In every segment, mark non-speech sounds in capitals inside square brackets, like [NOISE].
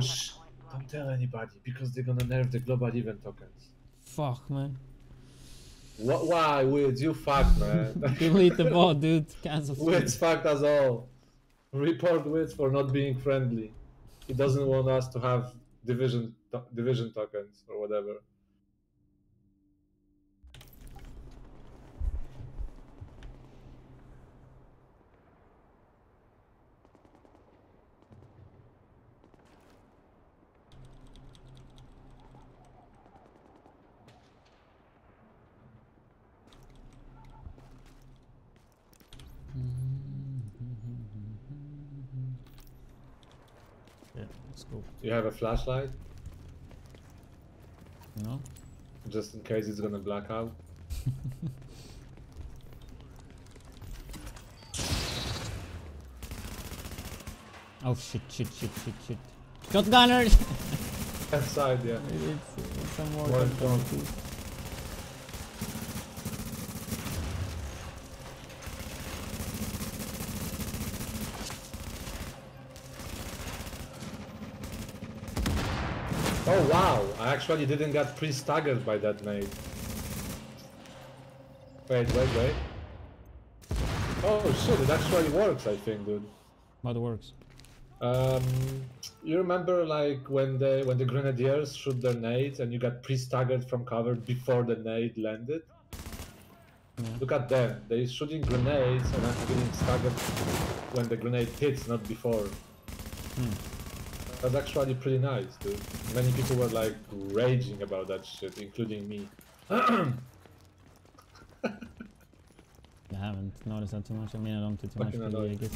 Shh. Don't tell anybody because they're gonna nerf the global event tokens. Fuck, man. What? Why, Wiz? You fucked, man. [LAUGHS] Delete the bot, dude. Cancel. Wiz fucked us all. Report Wiz for not being friendly. He doesn't want us to have division division tokens or whatever. Let's go. You have a flashlight No? just in case it's gonna black out. [LAUGHS] Oh shit, shit, shit, shit, shit. Shotgunner! Outside, [LAUGHS] yeah. it's, it's some more More Oh wow! I actually didn't get pre-staggered by that nade. Wait, wait, wait. Oh shit! It actually works, I think, dude. But it works. Um, you remember like when the when the grenadiers shoot their nades and you got pre-staggered from cover before the nade landed? Yeah. Look at them. They're shooting grenades and I'm getting staggered when the grenade hits, not before. Hmm. That's actually pretty nice, dude. Many people were like raging about that shit, including me. [CLEARS THROAT] I haven't noticed that too much. I mean, I don't do too much Fucking PvE, I annoying. guess.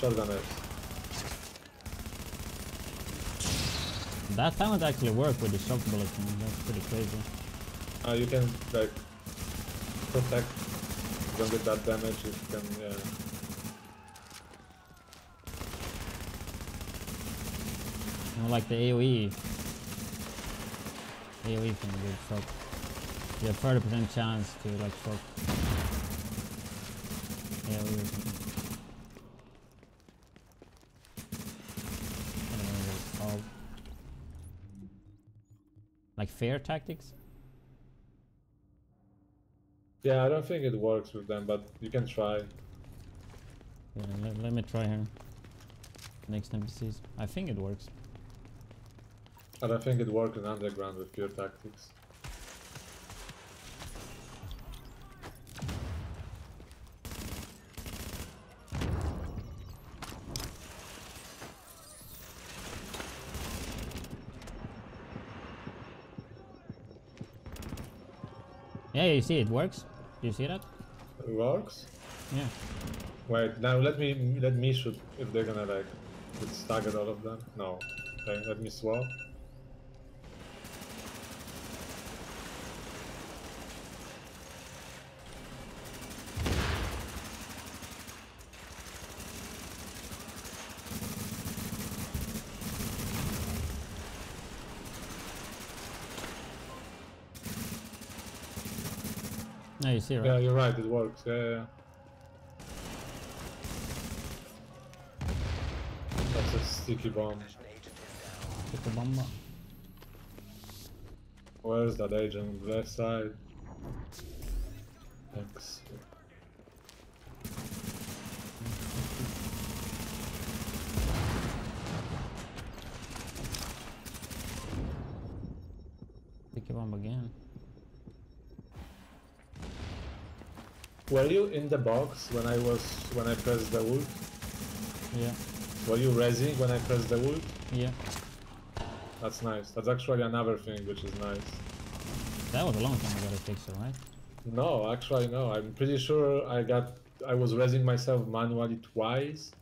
Shotgunners. That talent actually worked with the shock bullet. That's pretty crazy. Uh, you can like protect. You don't get that damage. You can yeah. You know, like the AoE. AoE thing with shock. You have 30% chance to like shock. AoE or something. I don't know what it's called. Like fair tactics? Yeah, I don't think it works with them, but you can try. Yeah, let, let me try here. Next NPCs. I think it works. I don't think it works in underground with pure tactics. Yeah, you see it works. You see that? It works. Yeah. Wait, now let me let me shoot if they're gonna like get staggered all of them. No. Okay, let me swap. No, you see, right? Yeah, you're right. It works. Yeah, yeah. yeah. That's a sticky bomb. Hit the bomb. Where's that agent? Left side. Thanks. Sticky bomb again. Were you in the box when I was when I pressed the ult? Yeah. Were you resing when I pressed the ult? Yeah. That's nice. That's actually another thing which is nice. That was a long time ago to fix it, right? No, actually no. I'm pretty sure I got I was resing myself manually twice.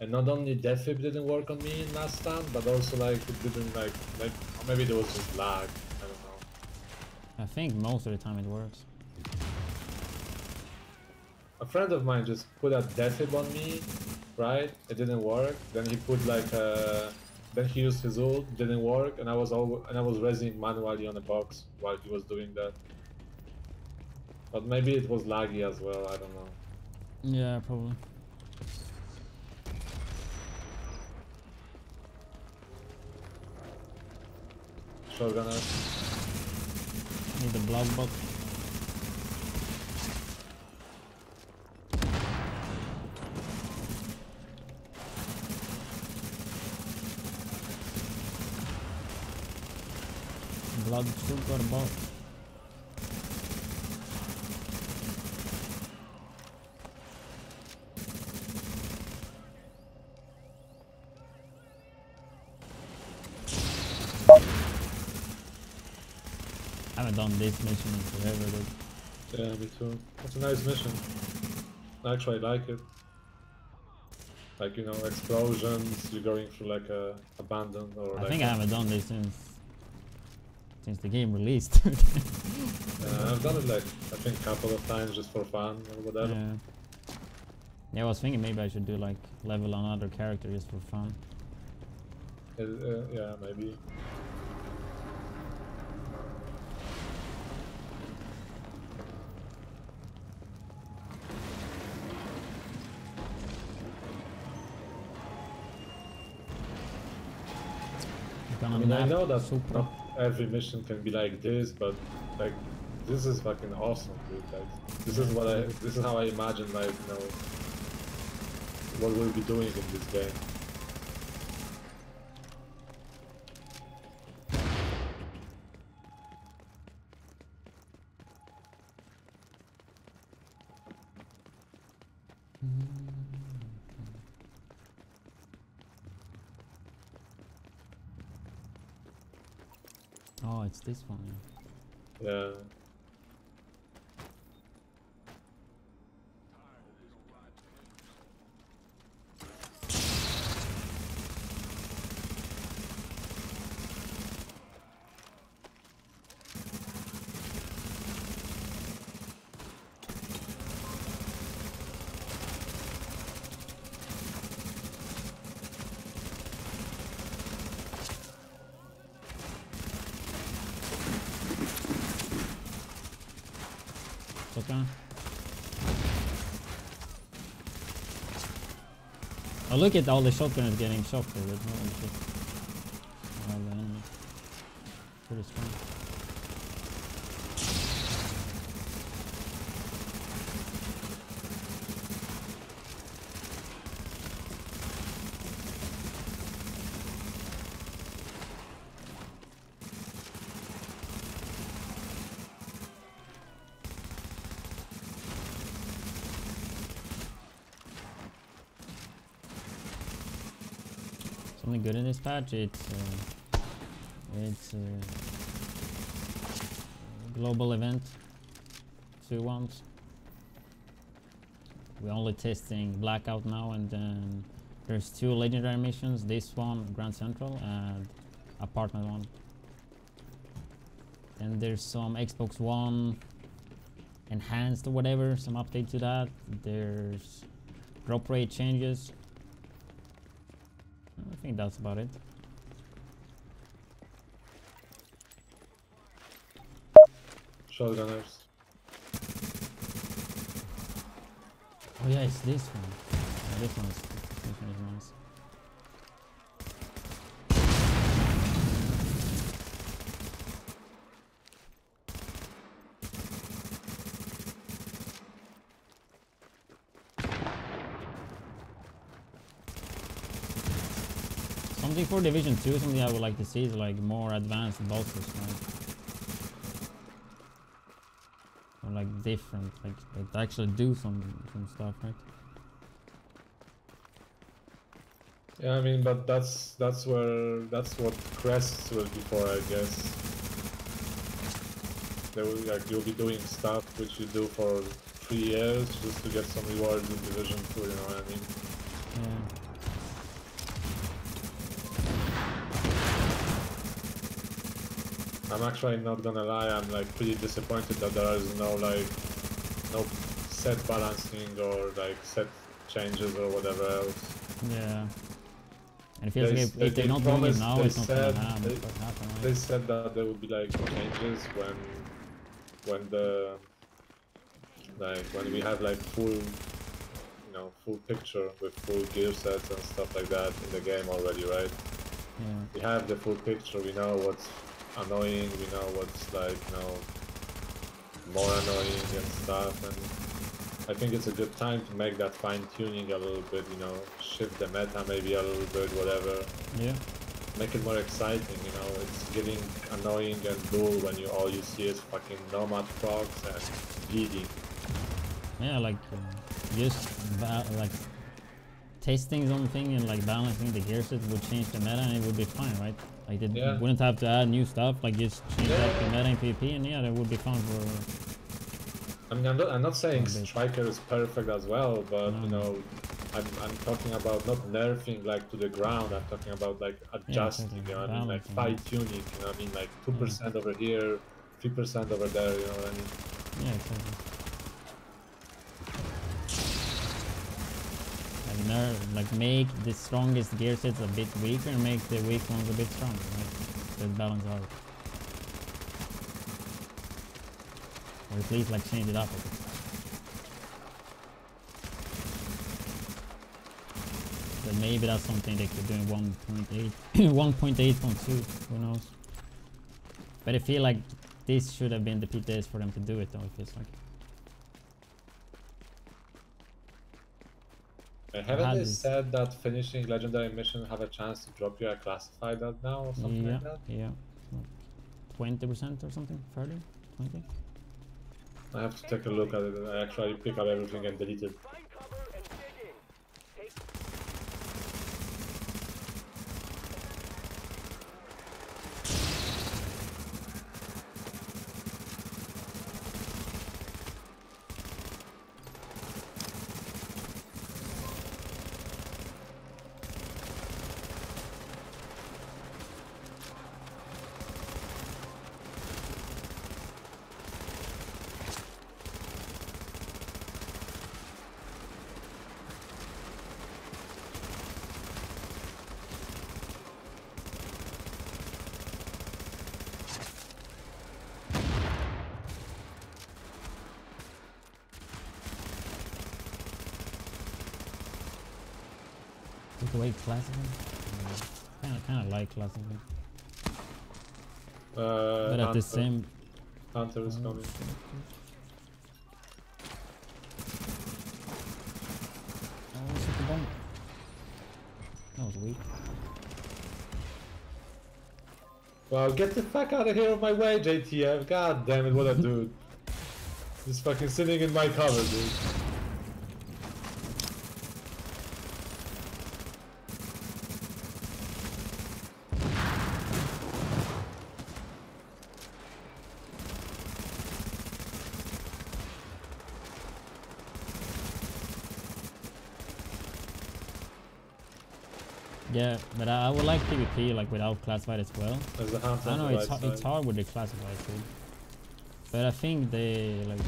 And not only defib didn't work on me last time, but also like it didn't like like maybe there was just lag. I don't know. I think most of the time it works. A friend of mine just put a defib on me, right? It didn't work. Then he put like a then he used his ult, didn't work, and I was all and I was resing manually on the box while he was doing that. But maybe it was laggy as well, I don't know. Yeah, probably. Shotgunner. Need the blood bot. Blood sugar bot. I haven't done this mission in forever, dude. Yeah, me too. It's a nice mission. I actually like it. Like, you know, explosions, you're going through like a abandoned or like. I like think I haven't done this since since the game released. [LAUGHS] Uh, I've done it like, I think a couple of times just for fun or whatever. yeah. Yeah, I was thinking maybe I should do like level another character just for fun. Uh, uh, yeah, maybe. I mean, I know that super. Every mission can be like this, but like, this is fucking awesome, dude. Like, this is what I, this is how I imagine, like, you know, what we'll be doing in this game. Oh, it's this one. Yeah. Oh, look at all the shotgunners getting shot no one shot. All the enemies. Pretty strong. Something good in this patch. It's uh, it's uh, global event. Two ones. We're only testing blackout now, and then there's two legendary missions. This one, Grand Central, and apartment one. And there's some Xbox One enhanced or whatever, some update to that. There's drop rate changes. Think that's about it. Shotgunners. Oh yeah, it's this one. Yeah, this one is this one is nice. Something for Division 2, something I would like to see is like more advanced bosses, right? Or like different, like that actually do some some stuff, right? Yeah, I mean, but that's that's where that's what crests will be for, I guess. They will like you'll be doing stuff which you do for three years just to get some rewards in Division Two. You know what I mean? Yeah. I'm actually not gonna lie. I'm like pretty disappointed that there is no like no set balancing or like set changes or whatever else. Yeah. And it feels They like if, they, they're not doing it now, they it's not gonna said happen. they- happen right? They said that there would be like changes when when the like when we have like full you know full picture with full gear sets and stuff like that in the game already, right? Yeah. We have the full picture. We know what's annoying. We know what's like, you know, more annoying and stuff. And I think it's a good time to make that fine tuning a little bit. You know, shift the meta maybe a little bit, whatever. Yeah. Make it more exciting. You know, it's getting annoying and dull when you all you see is fucking nomad frogs and bleeding. Yeah, like uh, just ba- like testing something and like balancing the gear set would change the meta and it would be fine, right? Like it Yeah. wouldn't have to add new stuff. Like just change Yeah, up the yeah. meta in PvP and yeah, that would be fun for. I mean, I'm not, I'm not saying. Striker is perfect as well, but you know, I'm, I'm talking about not nerfing like to the ground. I'm talking about like adjusting. exactly. You know, I mean, like fine tuning. You know, what I mean, like two percent over here, three percent over there. You know what I mean? Yeah, exactly. Like ner like make the strongest gear sets a bit weaker and make the weak ones a bit stronger. Right? Just balance out. Or at least like change it up a bit. But maybe that's something they could do in 1.8, [COUGHS] 1.8.2, who knows. But I feel like this should have been the PTS for them to do it though, it feels like. Uh, haven't had they said that finishing legendary mission have a chance to drop you a classified that now or something yeah, like that? yeah. Twenty percent or something? Thirty? Twenty? I have to take a look at it. I actually pick up everything and delete it. Take away classical? Kinda kinda like classical. Uh, But at Hunter, the same Hunter is coming. Oh, the bomb. That was weak. Wow, get the fuck out of here of my way, JTF. God damn it, what a dude. He's fucking sitting in my cover, dude. Yeah, but I, I would like PvP like without classified as well. There's the Hunter I know it's hard, it's hard with the classified too. But I think they like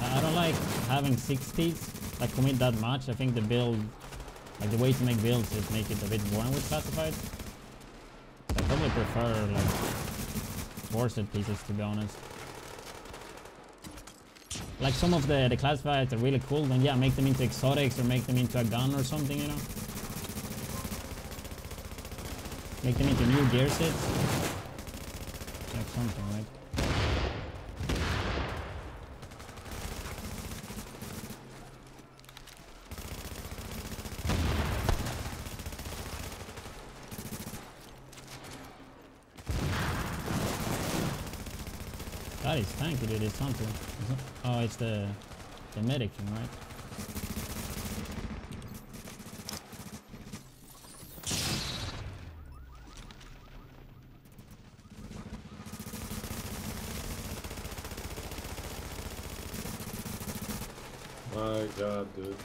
I, I don't like having 60s like commit that much. I think the build like the way to make builds is make it a bit boring with classified. I probably prefer like forced pieces to be honest. Like some of the the classifieds are really cool, then yeah, make them into exotics or make them into a gun or something, you know. Make them into new gear set? Like something, right? That is tanky, dude. It's it- Oh, it's the the medic thing, right? My god, dude.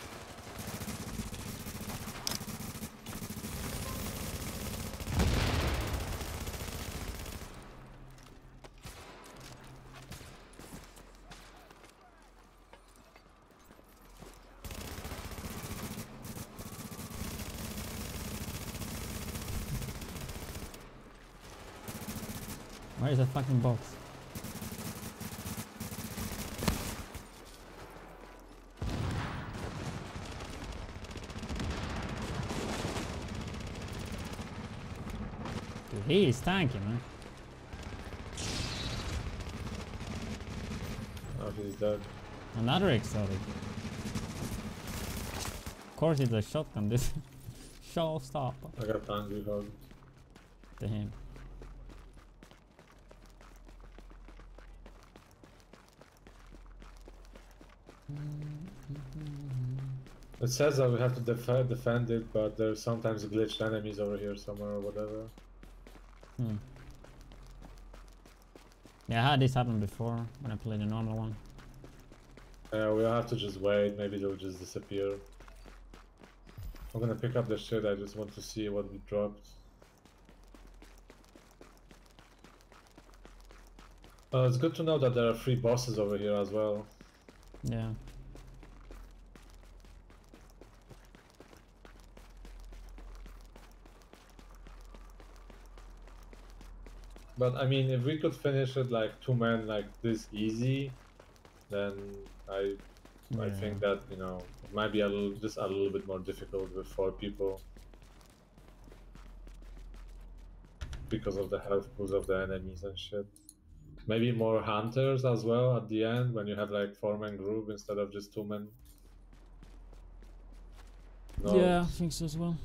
Where is that fucking box? He is tanky, man. Oh, he's dead. Another exotic. Of course it's a shotgun, [LAUGHS] this showstopper. I got angry hugged. Damn. It says that we have to def defend it, but there's sometimes glitched enemies over here somewhere or whatever. Hmm. Yeah, I had this happen before when I played the normal one. Yeah, we'll have to just wait. Maybe they'll just disappear. I'm gonna pick up the shit. I just want to see what we dropped. Uh, it's good to know that there are three bosses over here as well. Yeah. But I mean, if we could finish it like two men like this easy, then I I think that you know it might be a little just a little bit more difficult with four people because of the health pools of the enemies and shit. Maybe more hunters as well at the end when you have like four man group instead of just two men. No, Yeah, I think so as well.